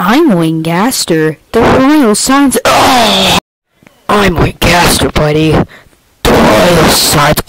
I'm Wayne Gaster, the Royal Science. Oh! I'm Wayne Gaster, buddy. The Royal Science.